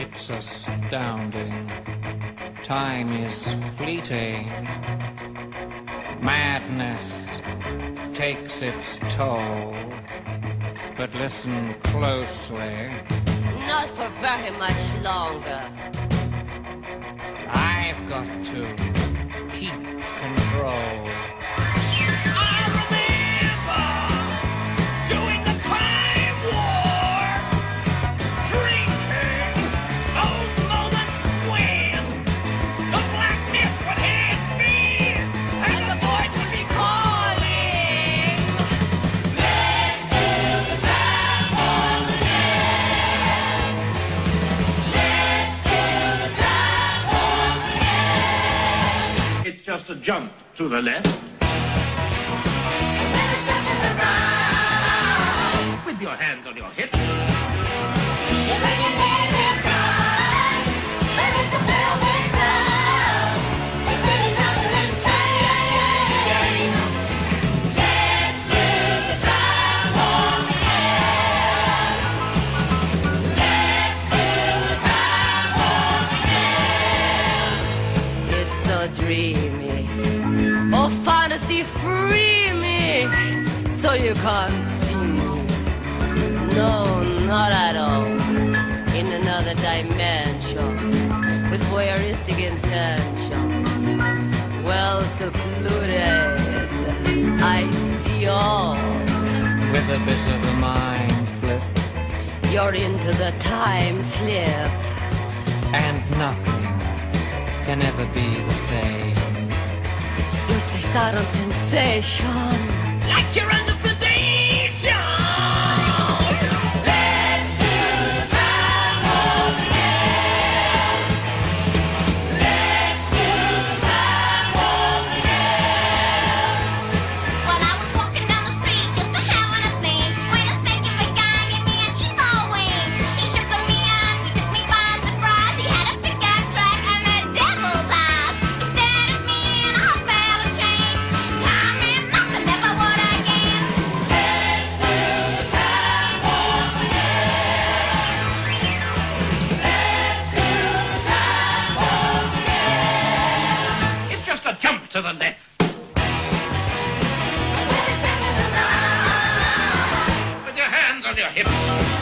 It's astounding. Time is fleeting. Madness takes its toll. But listen closely. Not for very much longer. I've got to again. It's just a jump to the left with your hands on your hips. It's Oh, free me. So you can't see me. No, not at all. In another dimension. With voyeuristic intention. Well secluded. I see all. With a bit of a mind flip. You're into the time slip. And nothing can ever be the same. You're spaced out on sensation. Left with your hands on your hips.